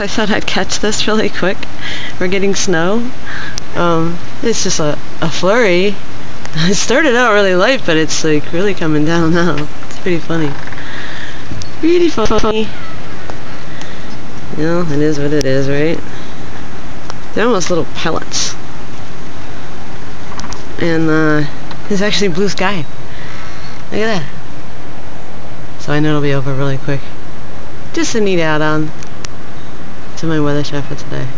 I thought I'd catch this really quick. We're getting snow. Um, it's just a, a flurry. It started out really light, but it's like really coming down now. It's pretty funny. Pretty funny. You know, it is what it is, right? They're almost little pellets. And uh, there's actually blue sky. Look at that. So I know it'll be over really quick. Just a neat add-on to my weather chart for today.